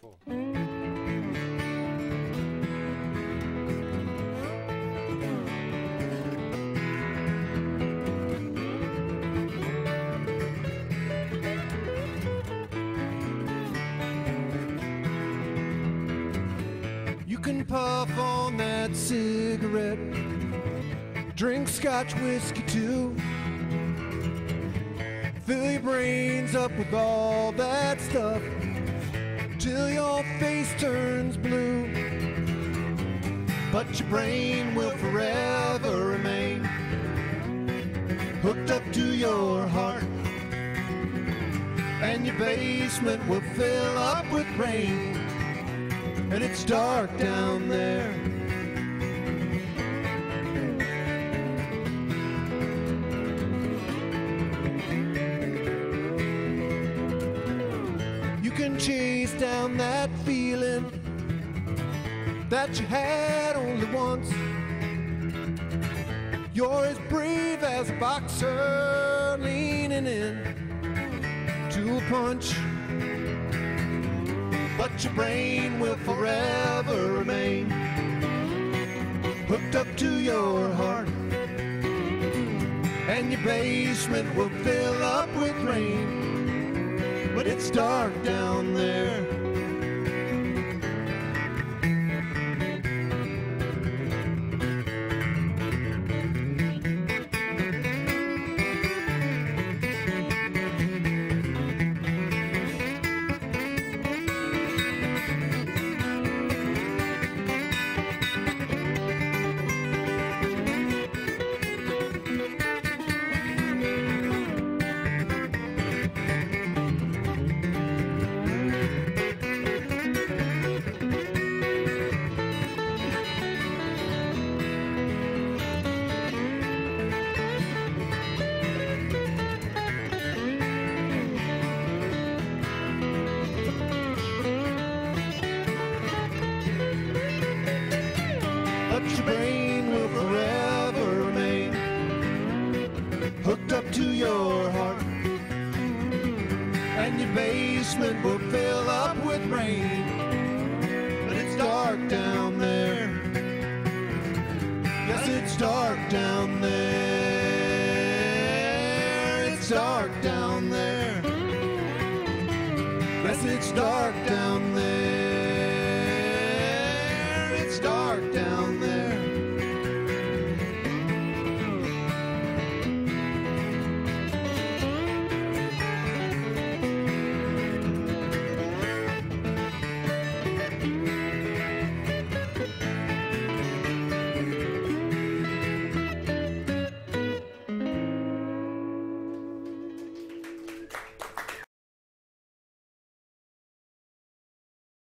four. You can puff on that cigarette, drink scotch whiskey too. Fill your brains up with all that stuff till your face turns blue. But your brain will forever remain hooked up to your heart. And your basement will fill up with rain and it's dark down there. Chase down that feeling that you had only once. You're as brave as a boxer leaning in to a punch but your brain will forever remain hooked up to your heart. And your basement will fill up with rain, but it's dark down there. And your basement will fill up with rain, but it's dark down there. Yes, it's dark down there. It's dark down there. Yes, it's dark down